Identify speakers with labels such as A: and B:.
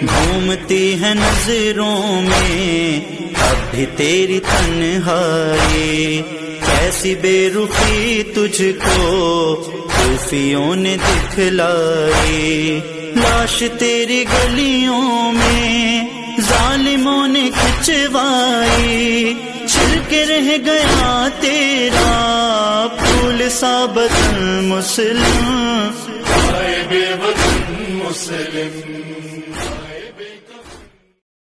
A: گھومتی ہے نظروں میں، اب بھی تیری تنہائی۔ کیسی بے رخی تجھ کو صوفیوں نے دکھلائی۔ لاش تیری گلیوں میں، ظالموں نے کھچوائی۔ چھلکے رہ گیا تیرا، پھول سابت مسلم۔
B: مسلم۔